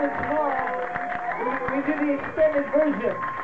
Christmas Hall tomorrow. We, we do the extended version.